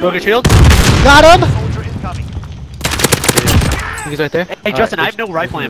Broken shield. Got him! Soldier incoming. He's right there. Hey, Justin, I have no rifle ammo.